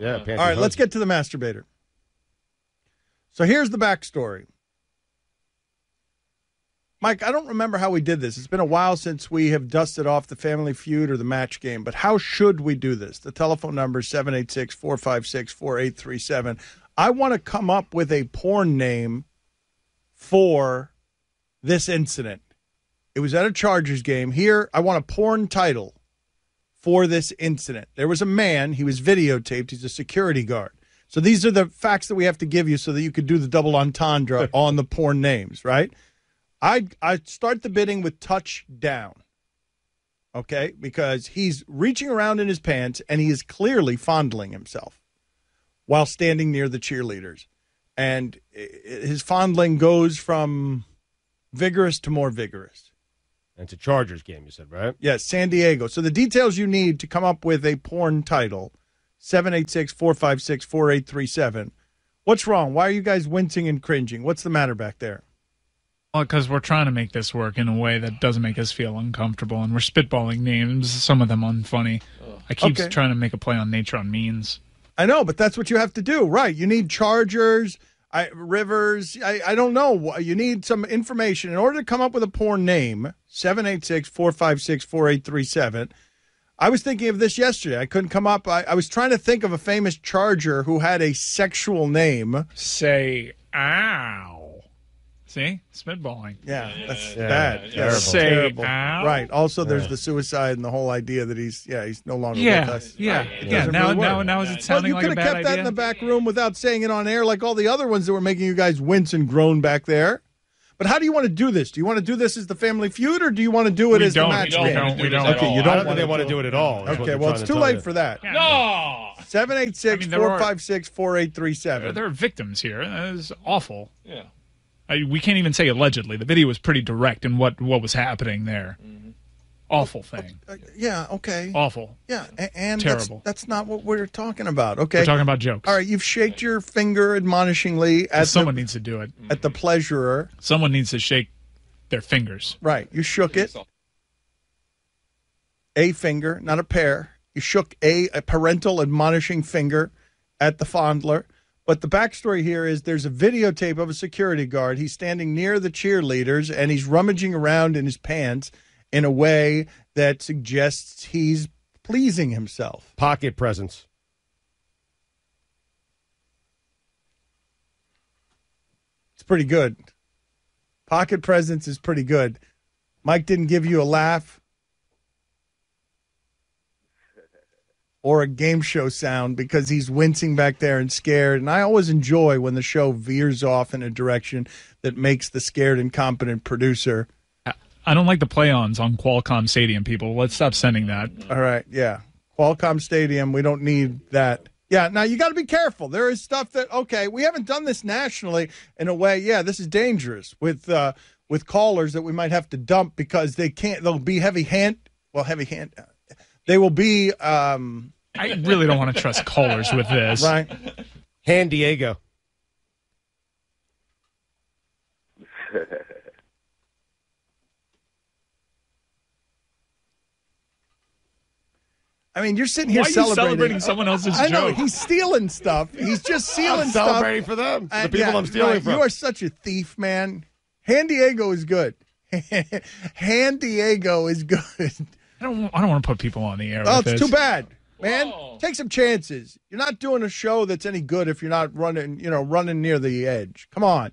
Yeah. Mm. All right, let's get to the masturbator. So here's the backstory. Mike, I don't remember how we did this. It's been a while since we have dusted off the Family Feud or the match game, but how should we do this? The telephone number is 786 456 4837. I want to come up with a porn name for this incident. It was at a Chargers game. Here, I want a porn title for this incident. There was a man, he was videotaped, he's a security guard. So these are the facts that we have to give you so that you could do the double entendre on the porn names, right? I I start the bidding with touchdown. Okay? Because he's reaching around in his pants and he is clearly fondling himself while standing near the cheerleaders. And i- his fondling goes from vigorous to more vigorous. And it's a Chargers game, you said, right? Yes, San Diego. So the details you need to come up with a porn title 786 456 4837. What's wrong? Why are you guys wincing and cringing? What's the matter back there? Well, because we're trying to make this work in a way that doesn't make us feel uncomfortable, and we're spitballing names, some of them unfunny. I keep Okay. trying to make a play on nature on means. I know, but that's what you have to do, right? You need Chargers, I, Rivers. I, I don't know. You need some information in order to come up with a porn name. 786 456 4837. I was thinking of this yesterday. I couldn't come up. I, I was trying to think of a famous Charger who had a sexual name. Say, ow. See? Spitballing. Yeah, that's Yeah, bad. yeah. Yeah, that's Say, terrible. ow. Right. Also, there's Yeah. the suicide and the whole idea that he's yeah he's no longer Yeah, with us. yeah, Right. It yeah. Now- really now- work. now is it Well, sounding you like a could have bad kept that in the back room without saying it on air, like all the other ones that were making you guys wince and groan back there. But how do you want to do this? Do you want to do this as the Family Feud, or do you want to do it We as don't. the match We game? don't. We don't. Okay, you don't don't want they want to do it at all, Okay, well, it's to too late you. for that. No. Seven eight six I mean, there four are- five six four eight three seven. There are victims here. That is awful. Yeah. I, we can't even say allegedly. The video was pretty direct in what, what was happening there. Mm-hmm. Awful thing. Uh, yeah. Okay. Awful. Yeah, and that's, Terrible. that's not what we're talking about. Okay, We're talking about jokes. All right, you've shaked your finger admonishingly at Someone the, needs to do it. at the pleasurer. Someone needs to shake their fingers. Right, you shook it. A finger, not a pair. You shook a, a parental admonishing finger at the fondler. But the backstory here is there's a videotape of a security guard. He's standing near the cheerleaders and he's rummaging around in his pants in a way that suggests he's pleasing himself. Pocket presents. It's pretty good. Pocket presence is pretty good. Mike didn't give you a laugh or a game show sound because he's wincing back there and scared. And I always enjoy when the show veers off in a direction that makes the scared, incompetent producer. I don't like the play ons on Qualcomm Stadium, people. Let's stop sending that. All right, yeah. Qualcomm Stadium, we don't need that. Yeah, now you got to be careful. There is stuff that okay, we haven't done this nationally in a way. Yeah, this is dangerous with uh with callers that we might have to dump because they can't they'll be heavy hand, well heavy hand. They will be um I really don't want to trust callers with this. Right. Han Diego. I mean, you're sitting here Why are you celebrating. celebrating someone else's I know joke? he's stealing stuff. He's just stealing I'm stuff. celebrating for them, the And, people yeah, I'm stealing right, from. You are such a thief, man. Han Diego is good. Han Diego is good. I don't. I don't want to put people on the air. Oh, with it's this. too bad, man. Take some chances. You're not doing a show that's any good if you're not running, you know, running near the edge. Come on.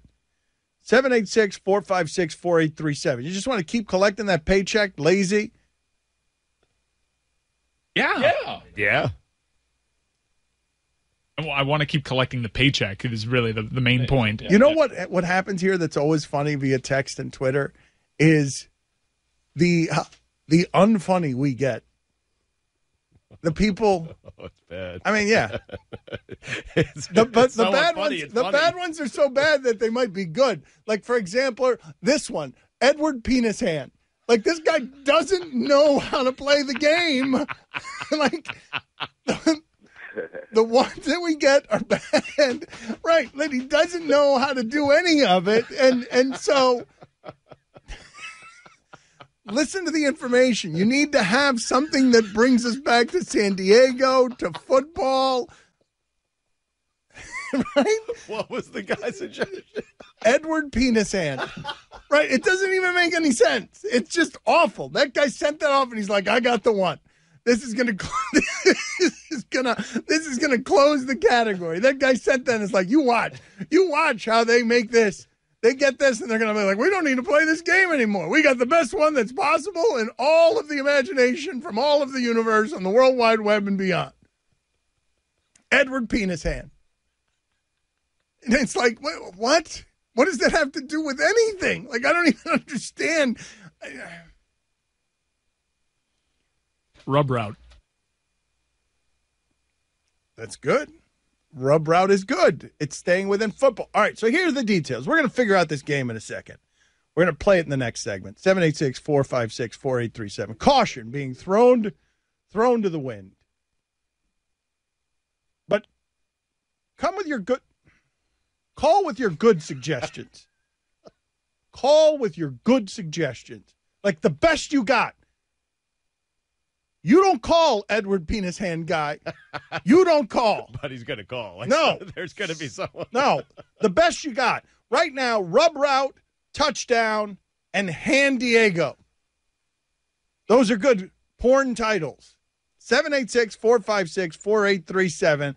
786 456 4837. You just want to keep collecting that paycheck, lazy? Yeah. Yeah. Yeah. I, I want to keep collecting the paycheck. Is really the, the main point. You know what what happens here that's always funny via text and Twitter is the uh, the unfunny we get. The people Oh, it's bad. I mean, yeah. It's- The, but it's the bad funny, ones, the funny. bad ones are so bad that they might be good. Like for example, this one, Edward Penis Hand. Like this guy doesn't know how to play the game. like the, the ones that we get are bad, right? Like he doesn't know how to do any of it, and and so. Listen to the information. You need to have something that brings us back to San Diego, to football, right? What was the guy's suggestion? Edward Penis Hand. Right? It doesn't even make any sense. It's just awful. That guy sent that off and he's like, I got the one. This is gonna this is gonna this is gonna close the category. That guy sent that and it's like, you watch. You watch how they make this. They get this and they're gonna be like, we don't need to play this game anymore. We got the best one that's possible in all of the imagination from all of the universe on the World Wide Web and beyond. Edward Penis Hand. And it's like, what? what? What does that have to do with anything? Like, I don't even understand. Rub route. That's good. Rub route is good. It's staying within football. All right, so here's the details. We're going to figure out this game in a second. We're going to play it in the next segment. 786 456 4837. Caution being thrown, thrown to the wind. But come with your good, call with your good suggestions. call with your good suggestions. Like the best you got. You don't call Edward Penis Hand Guy. You don't call. But he's going to call. Like, No. There's going to be someone. No, the best you got right now. Rub route, touchdown, and hand Diego. Those are good porn titles. 786 456 4837.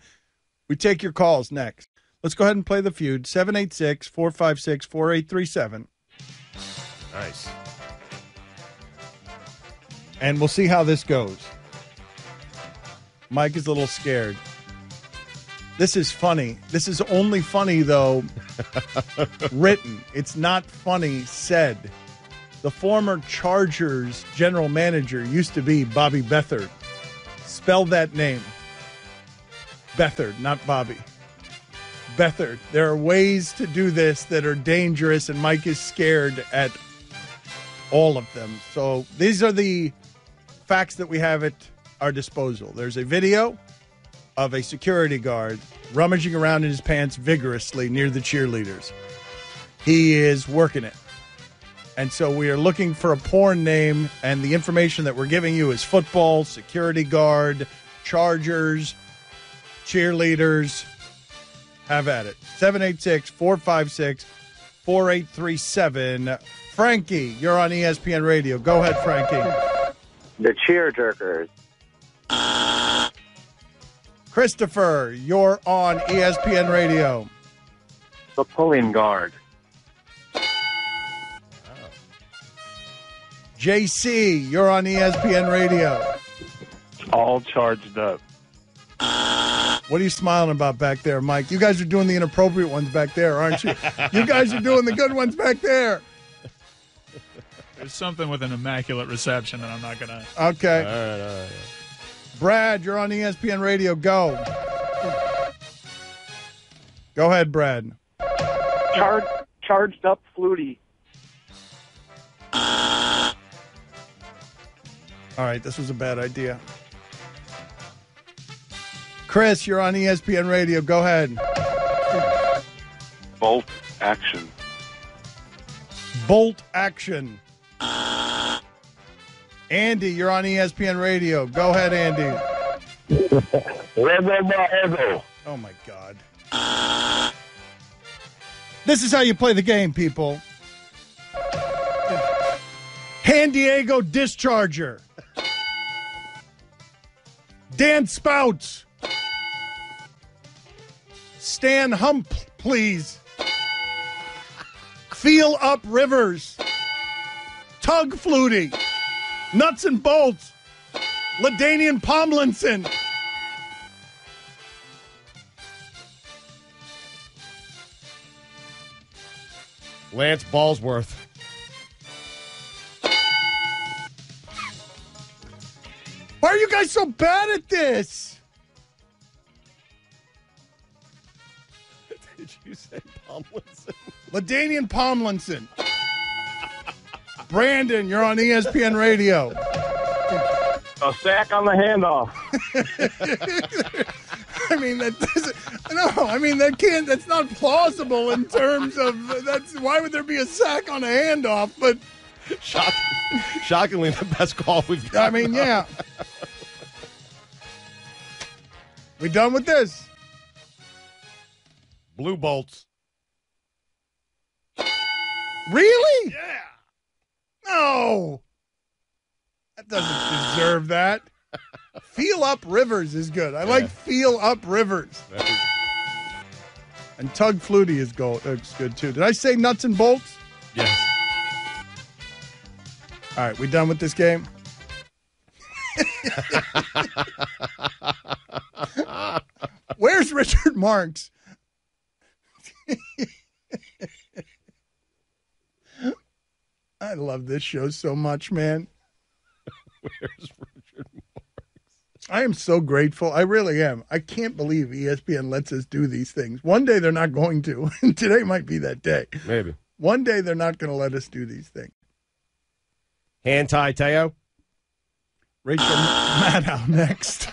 We take your calls next. Let's go ahead and play the feud. 786 456 4837. Nice. And we'll see how this goes. Mike is a little scared. This is funny. This is only funny, though, written. It's not funny said. The former Chargers general manager used to be Bobby Beathard. Spell that name. Beathard, not Bobby. Beathard. There are ways to do this that are dangerous, and Mike is scared at all of them. So these are the facts that we have at our disposal. There's a video of a security guard rummaging around in his pants vigorously near the cheerleaders. He is working it. And so we are looking for a porn name, and the information that we're giving you is football, security guard, Chargers, cheerleaders. Have at it. 786 456 4837. Frankie, you're on ESPN Radio. Go ahead, Frankie. The cheer jerkers. Christopher, you're on ESPN Radio. The pulling guard. Oh. JC, you're on ESPN Radio. All charged up. What are you smiling about back there, Mike? You guys are doing the inappropriate ones back there, aren't you? you guys are doing the good ones back there. There's something with an immaculate reception, and I'm not gonna. Okay. All right, all right. Brad, you're on ESPN Radio. Go. Go ahead, Brad. Charged, charged up Flutie. All right, this was a bad idea. Chris, you're on ESPN Radio. Go ahead. Bolt action. Bolt action. Andy, you're on ESPN Radio. Go ahead, Andy. Oh my God. This is how you play the game, people. Hand Diego Discharger. Dan Spouts. Stan Hump, please. Feel Up Rivers. Tug Flutie. Nuts and Bolts. LaDainian Pomlinson. Lance Ballsworth. Why are you guys so bad at this? Did you say Tomlinson? LaDainian Pomlinson. Brandon, you're on ESPN Radio. A sack on the handoff. I mean, that doesn't. No, I mean that can't. That's not plausible in terms of that's. Why would there be a sack on a handoff? But Shock, shockingly, the best call we've got. I mean, yeah. We done with this? Blue bolts. Really? Yeah. No. That doesn't deserve that. Feel Up Rivers is good. I like Feel Up Rivers. And Tug Flutie is go- good too. Did I say nuts and bolts? Yes. All right, we done with this game? Where's Richard Marks? I love this show so much, man. Where's Richard? I am so grateful. I really am. I can't believe ESPN lets us do these things. One day they're not going to. and Today might be that day. Maybe. One day they're not going to let us do these things. Hand tie, Teo. Rachel Maddow next.